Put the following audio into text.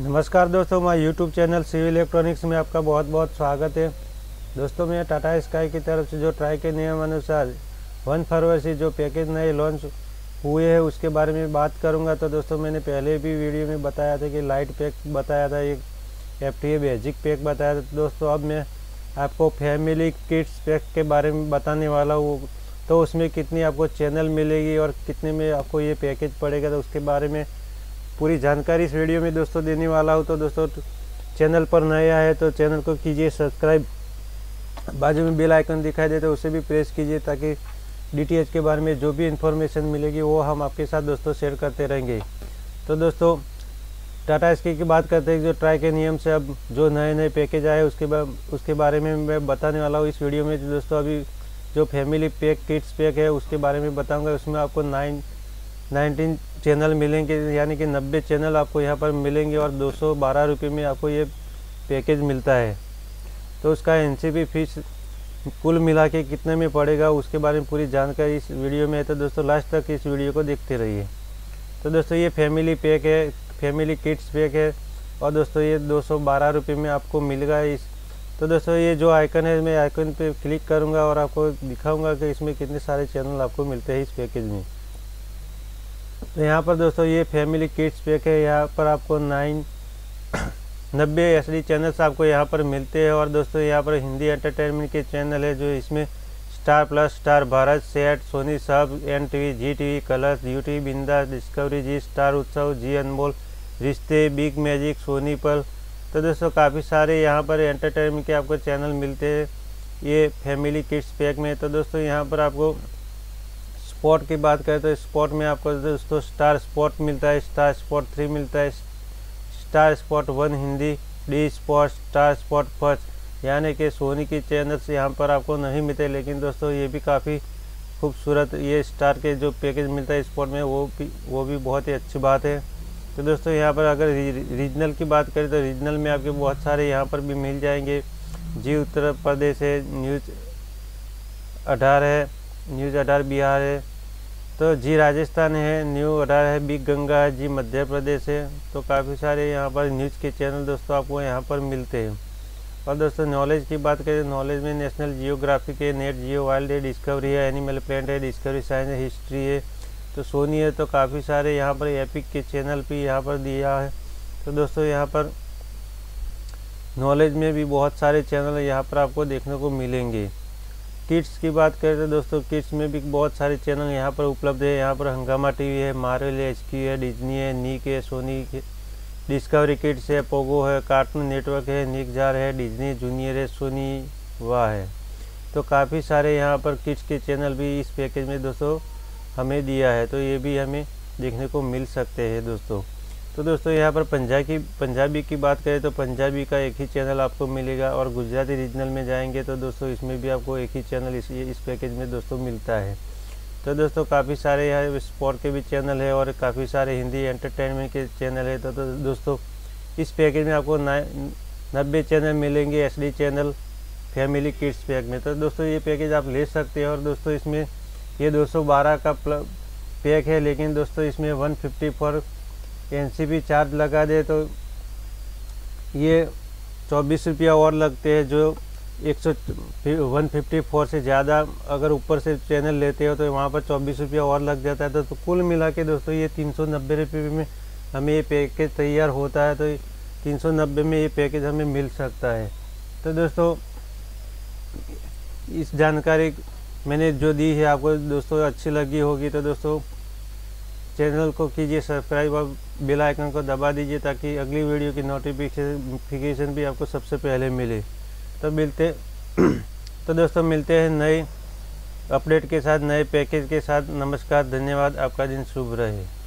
नमस्कार दोस्तों मैं यूट्यूब चैनल सिविल इलेक्ट्रॉनिक्स में आपका बहुत बहुत स्वागत है। दोस्तों, मैं टाटा स्काई की तरफ़ से जो ट्राई के नियम अनुसार वन फरवरी से जो पैकेज नए लॉन्च हुए हैं, उसके बारे में बात करूँगा। तो दोस्तों, मैंने पहले भी वीडियो में बताया था कि लाइट पैक बताया था, एक एफ़ टी बेजिक पैक बताया था। दोस्तों, अब मैं आपको फैमिली किट्स पैक के बारे में बताने वाला हूँ। तो उसमें कितनी आपको चैनल मिलेगी और कितने में आपको ये पैकेज पड़ेगा तो उसके बारे में पूरी जानकारी इस वीडियो में दोस्तों देने वाला हूँ। तो दोस्तों, चैनल पर नया है तो चैनल को कीजिए सब्सक्राइब। बाजू में बेल आइकन दिखाई दे तो उसे भी प्रेस कीजिए ताकि डीटीएच के बारे में जो भी इंफॉर्मेशन मिलेगी, वो हम आपके साथ दोस्तों शेयर करते रहेंगे। तो दोस्तों टाटा स्की की बात करते हैं जो ट्राई के नियम से अब जो नए नए पैकेज आए, उसके उसके बारे में मैं बताने वाला हूँ। इस वीडियो में दोस्तों, अभी जो फैमिली पैक किड्स पैक है, उसके बारे में बताऊँगा। उसमें आपको नाइन नाइनटीन चैनल मिलेंगे, यानी कि 90 चैनल आपको यहाँ पर मिलेंगे और दो सौ में आपको ये पैकेज मिलता है। तो उसका एन फ़ीस कुल मिला के कितने में पड़ेगा, उसके बारे में पूरी जानकारी इस वीडियो में है। तो दोस्तों लास्ट तक इस वीडियो को देखते रहिए। तो दोस्तों, ये फैमिली पैक है फैमिली किड्स पैक है, और दोस्तों, ये दो सौ में आपको मिलेगा इस। तो दोस्तों, ये जो आइकन है, मैं आइकन पे क्लिक करूँगा और आपको दिखाऊँगा कि इसमें कितने सारे चैनल आपको मिलते हैं इस पैकेज में। तो यहाँ पर दोस्तों ये फैमिली किड्स पैक है। यहाँ पर आपको नाइन नब्बे एस डी चैनल्स आपको यहाँ पर मिलते हैं और दोस्तों यहाँ पर हिंदी एंटरटेनमेंट के चैनल है जो इसमें Star Plus Star Bharat SET Sony SAB N T V Zee T V Colors U T Bindass Discovery Zee Star Utsav Zee Anmol रिश्ते बिग मैजिक सोनी पल तो दोस्तों काफ़ी सारे यहाँ पर एंटरटेनमेंट के आपको चैनल मिलते हैं। ये फैमिली किड्स पैक में। तो दोस्तों यहाँ पर आपको स्पॉट की बात करें तो स्पॉट में आपको दोस्तों स्टार स्पॉट मिलता है स्टार स्पॉट थ्री मिलता है star spot one Hindi D spot star spot first यानी कि सोनी की चैनल्स यहाँ पर आपको नहीं मिलते, लेकिन दोस्तों ये भी काफ़ी खूबसूरत ये स्टार के जो पैकेज मिलता है स्पॉट में, वो भी वो भी बहुत ही अच्छी बात है। तो दोस्तों यहाँ पर अगर रीजनल की बात करें तो रीजनल में आपके बहुत सारे यहाँ पर भी मिल जाएँगे। जी उत्तर प्रदेश है, न्यूज़ अठार है, न्यूज़ अठार बिहार है तो जी राजस्थान है, न्यू अठार है, बिग गंगा है, जी मध्य प्रदेश है। तो काफ़ी सारे यहाँ पर न्यूज़ के चैनल दोस्तों आपको यहाँ पर मिलते हैं। और दोस्तों नॉलेज की बात करें, नॉलेज में नेशनल जियोग्राफिक है नेट जियो, वाइल्ड है, डिस्कवरी है, एनिमल प्लांट है, डिस्कवरी साइंस है, हिस्ट्री है। तो सोनी है तो काफ़ी सारे यहाँ पर एपिक के चैनल भी यहाँ पर दिया है। तो दोस्तों यहाँ पर नॉलेज में भी बहुत सारे चैनल यहाँ पर आपको देखने को मिलेंगे। किड्स की बात करें तो दोस्तों, किड्स में भी बहुत सारे चैनल यहाँ पर उपलब्ध है। यहाँ पर हंगामा टीवी है, मार्वल है एच है, डिजनी है, नीक है, सोनी के डिस्कवरी किड्स है, पोगो है, कार्टून नेटवर्क है, निक जार है, डिजनी, जूनियर है, सोनी वाह है। तो काफ़ी सारे यहाँ पर किड्स के चैनल भी इस पैकेज में दोस्तों हमें दिया है तो ये भी हमें देखने को मिल सकते हैं दोस्तों। तो दोस्तों यहाँ पर पंजाबी पंजाबी की बात करें तो पंजाबी का एक ही चैनल आपको मिलेगा और गुजराती रीजनल में जाएँगे तो दोस्तों इसमें भी आपको एक ही चैनल इस इस पैकेज में दोस्तों मिलता है। तो दोस्तों काफ़ी सारे यहाँ स्पोर्ट के भी चैनल है और काफ़ी सारे हिंदी एंटरटेनमेंट के चैनल है। तो, तो दोस्तों इस पैकेज में आपको नब्बे चैनल मिलेंगे SD channel family kids pack में। तो दोस्तों ये पैकेज आप ले सकते हैं और दोस्तों इसमें ये 212 का पैक है लेकिन दोस्तों इसमें 150 फॉर एनसीबी चार्ज लगा दे तो ये चौबीस रुपया और लगते हैं जो एक सौ वन फिफ्टी फोर से ज़्यादा अगर ऊपर से चैनल लेते हो तो वहाँ पर चौबीस रुपया और लग जाता है तो, तो कुल मिला के दोस्तों ये तीन सौ नब्बे रुपये में हमें ये पैकेज तैयार होता है तो तीन सौ नब्बे में ये पैकेज हमें मिल सकता है। तो दोस्तों इस जानकारी मैंने जो दी है आपको दोस्तों अच्छी लगी होगी तो दोस्तों चैनल को कीजिए सब्सक्राइब और बेल आइकन को दबा दीजिए ताकि अगली वीडियो की नोटिफिकेशन भी आपको सबसे पहले मिले। तो मिलते तो दोस्तों मिलते हैं नए अपडेट के साथ, नए पैकेज के साथ। नमस्कार, धन्यवाद। आपका दिन शुभ रहे।